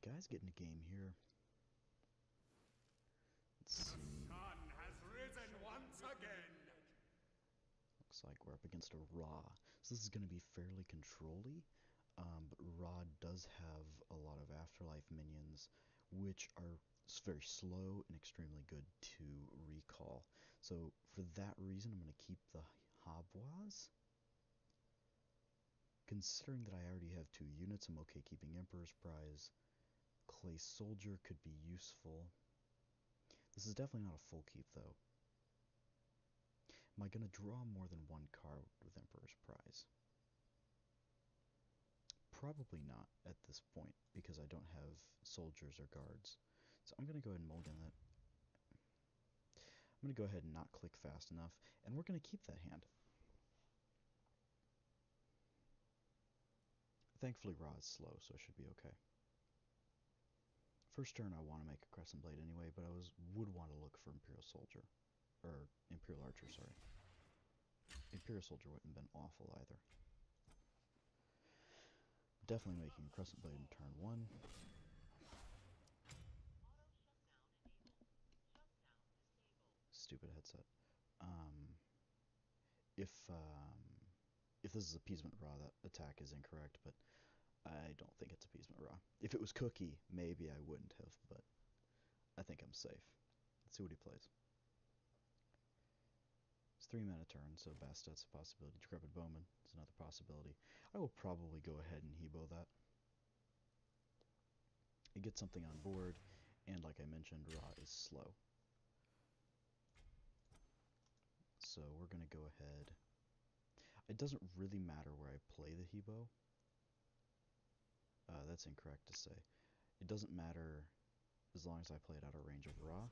Alright, guys, getting a game here. Let's see. sun has risen once again. Looks like we're up against a Ra. So this is going to be fairly controlly. Um, but Ra does have a lot of afterlife minions, which are very slow and extremely good to recall. So for that reason, I'm going to keep the Hebos. Considering that I already have two units, I'm okay keeping Emperor's Prize. Clay Soldier could be useful. This is definitely not a full keep, though. Am I going to draw more than one card with Emperor's Prize? Probably not at this point, because I don't have soldiers or guards. So I'm going to go ahead and mulligan that. I'm going to go ahead and not click fast enough, and we're going to keep that hand. Thankfully, Ra is slow, so it should be okay. First turn, I want to make a Crescent Blade anyway, but I was would want to look for Imperial Soldier. Or Imperial Archer, sorry. Imperial Soldier wouldn't have been awful either. Definitely making a Crescent Blade in turn one. Stupid headset. Um, if um, if this is appeasement Ra, that attack is incorrect, but I don't think it's appeasement Ra. If it was cookie, maybe I wouldn't have, but I think I'm safe. Let's see what he plays. It's three mana turn, so Bastet's a possibility. Decrepit Bowman is another possibility. I will probably go ahead and Hebo that. It gets something on board, and like I mentioned, Ra is slow. So we're going to go ahead. It doesn't really matter where I play the Hebo. That's incorrect to say. It doesn't matter as long as I play it out of range of Ra,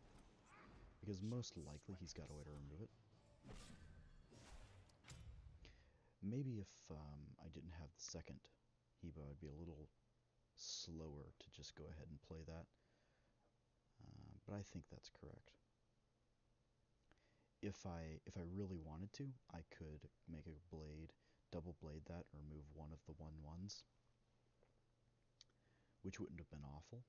because most likely he's got a way to remove it. Maybe if um, I didn't have the second Hebo, I'd be a little slower to just go ahead and play that. Uh, but I think that's correct. If I if I really wanted to, I could make a blade, double blade that, remove one of the one ones, which wouldn't have been awful.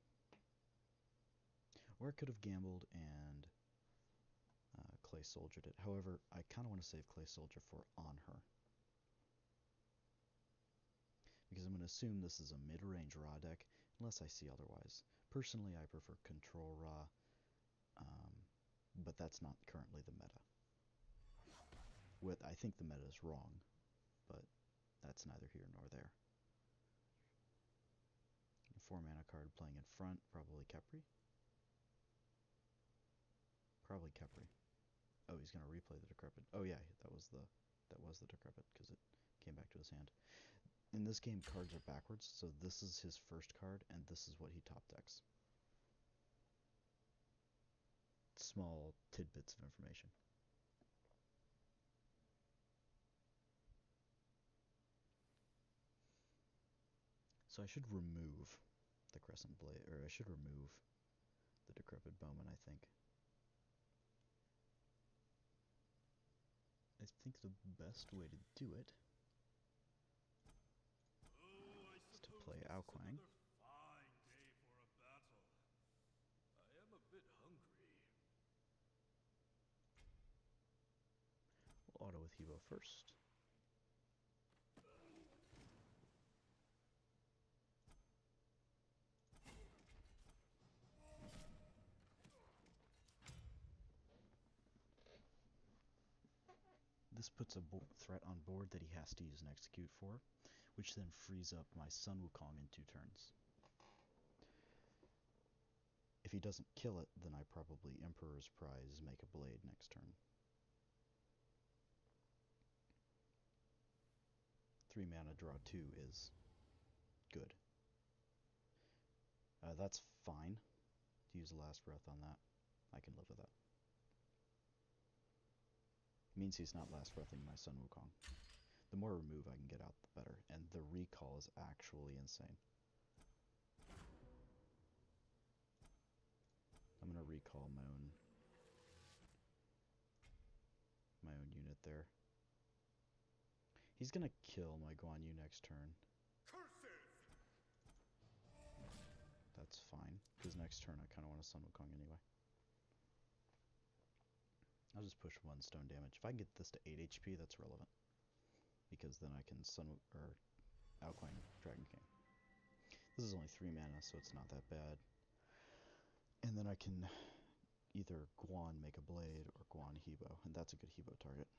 Or I could have gambled and uh, Clay Soldier it. However, I kind of want to save Clay Soldier for on her. Because I'm going to assume this is a mid-range Ra deck, unless I see otherwise. Personally, I prefer Control Ra, um, but that's not currently the meta. With, I think the meta is wrong, but that's neither here nor there. 4 mana card playing in front, probably Khepri. Probably Khepri. Oh, he's gonna replay the decrepit. Oh yeah, that was the that was the decrepit because it came back to his hand. In this game, cards are backwards, so this is his first card, and this is what he top decks. Small tidbits of information. So I should remove the crescent blade, or I should remove the decrepit bowman, I think. I think the best way to do it Oh, I is to play this is Ao Kuang. Fine day for a battle. I am a bit hungry. We'll auto with Hebo first. This puts a threat on board that he has to use an execute for, which then frees up my Sun Wukong in two turns. If he doesn't kill it, then I probably Emperor's Prize make a blade next turn. Three mana draw two is good. Uh, that's fine to use the last breath on that. I can live with that. Means he's not last breathing my Sun Wukong. The more remove I can get out, the better. And the recall is actually insane. I'm gonna recall my own my own unit there. He's gonna kill my Guan Yu next turn. Curses! That's fine, because next turn I kind of want to Sun Wukong anyway. Just push one stone damage. If I get this to 8 HP, that's relevant. Because then I can Sun or Ao Kuang Dragon King. This is only 3 mana, so it's not that bad. And then I can either Guan make a blade or Guan Hebo, and that's a good Hebo target.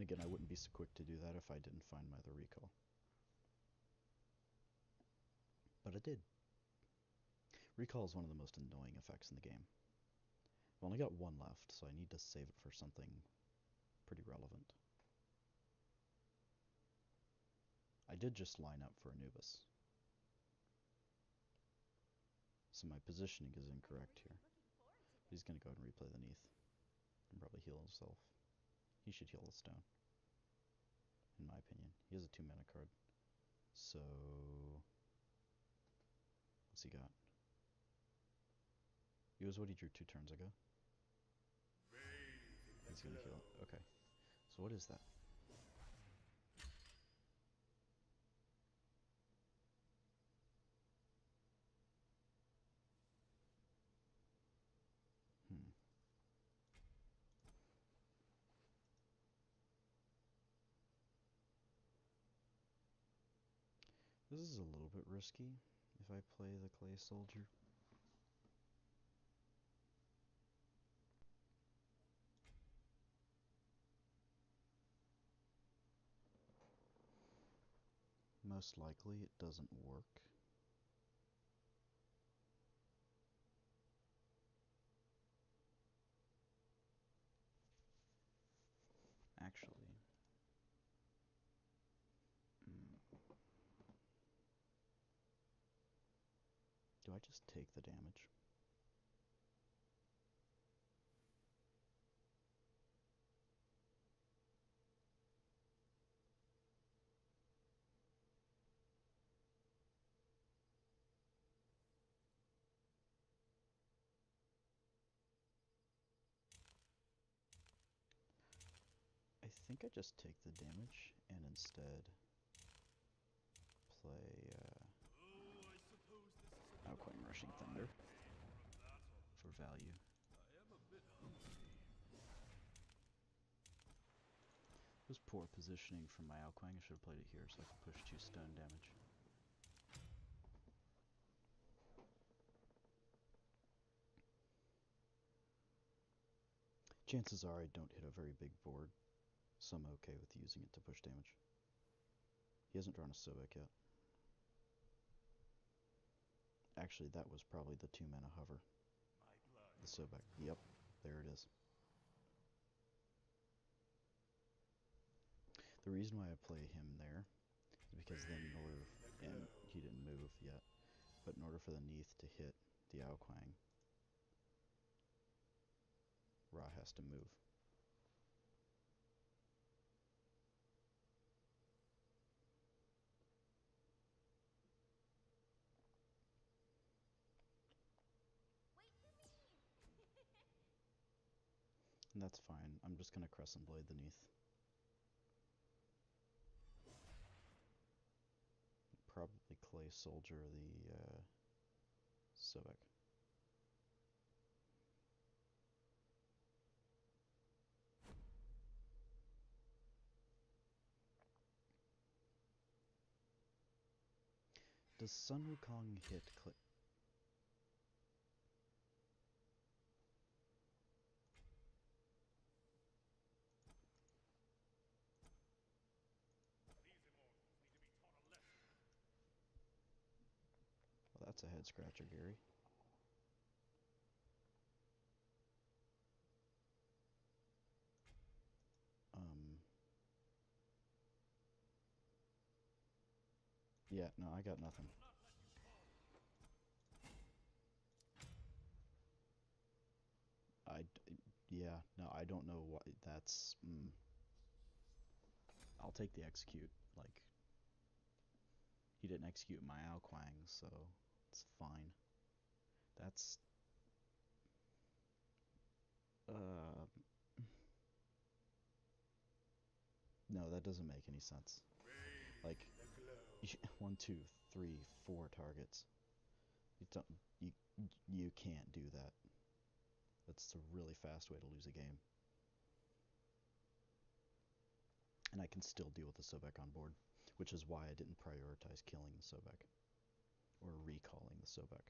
And again, I wouldn't be so quick to do that if I didn't find my other recall. But I did. Recall is one of the most annoying effects in the game. I've only got one left, so I need to save it for something pretty relevant. I did just line up for Anubis. So my positioning is incorrect here. He's gonna go ahead and replay the Neith. And probably heal himself. He should heal the stone. In my opinion. He has a two mana card. So what's he got? He was what he drew two turns ago. He's gonna heal. Okay. So what is that? This is a little bit risky if I play the clay soldier. Most likely it doesn't work. Actually, mm, do I just take the damage? I think I just take the damage and instead play uh, Oh, I suppose this is Thunder for value. It was poor positioning from my Ao Kuang. I should have played it here so I could push two stone damage. Chances are I don't hit a very big board, so I'm okay with using it to push damage. He hasn't drawn a Sobek yet. Actually, that was probably the two mana hover. The Sobek. Yep, there it is. The reason why I play him there is because then in order, and he didn't move yet, but in order for the Neith to hit the Ao Kuang, Ra has to move. That's fine. I'm just gonna Crescent Blade the Neith. Probably Clay Soldier the uh, Sobek. Does Sun Wukong hit Clay? These immortals need to be taught a lesson. Well, that's a head scratcher, Gary. Um. Yeah, no, I got nothing. I, yeah, no, I don't know why. that's. Mm. I'll take the execute. Like, he didn't execute my Ao Kuang, so it's fine. That's uh no, that doesn't make any sense. Like one, two, three, four targets. You don't you you can't do that. That's a really fast way to lose a game. And I can still deal with the Sobek on board, which is why I didn't prioritize killing the Sobek or recalling the Sobek.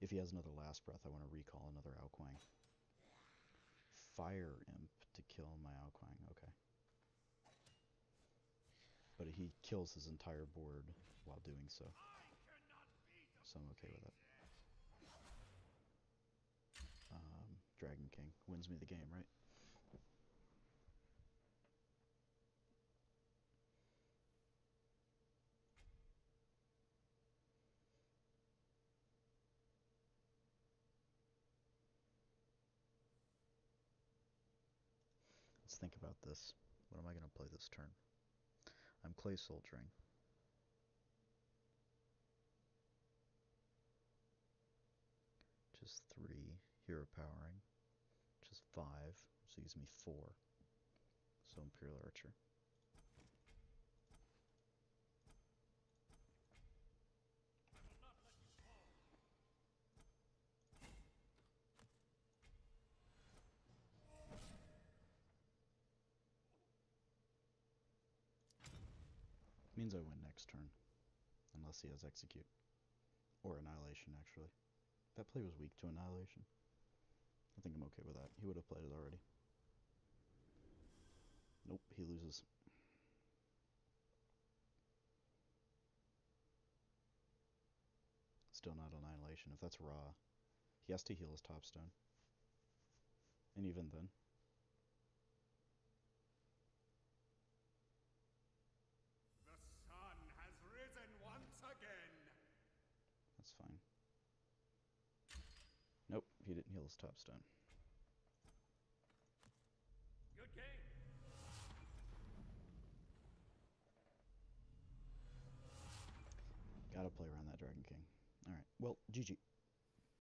If he has another last breath, I want to recall another Ao Kuang. Fire Imp to kill my Ao Kuang, okay. But he kills his entire board while doing so. So I'm okay with that. Um, Dragon King wins me the game, right? Think about this. What am I going to play this turn? I'm clay soldiering. Just three hero powering. Just five. So gives me four. So Imperial Archer. I win next turn. Unless he has execute. Or annihilation, actually. That play was weak to annihilation. I think I'm okay with that. He would have played it already. Nope, he loses. Still not annihilation. If that's Ra, he has to heal his top stone. And even then, The sun has risen once again. that's fine. Nope, he didn't heal his top stone. Good game. Gotta play around that Dragon King. Alright, well, GG.